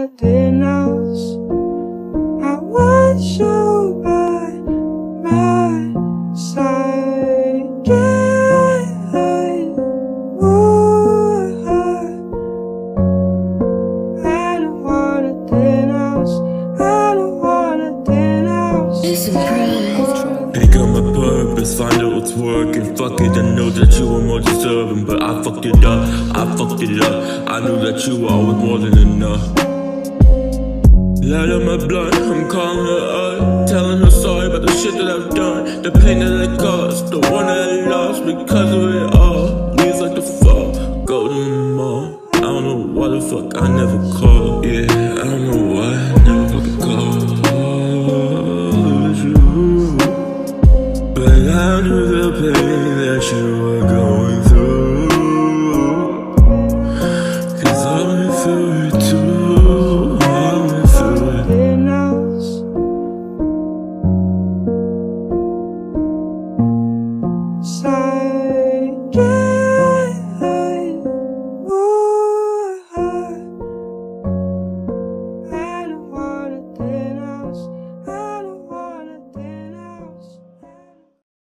anything else. I want you by my side. Yeah. Ooh, I don't want anything else. I don't want anything else. Pick up my purpose, find out what's working. Fuck it, I know that you were more deserving, but I fucked it up. I fucked it up. I knew that you were always more than enough. Light up my blood, I'm calling her up Telling her sorry about the shit that I've done. The pain that it caused, the one that I lost Because of it all, leaves like the fall Go to the mall. I don't know why the fuck I never called. Yeah, I don't know why I never fucking called you. But I knew the pain that you were going Sun.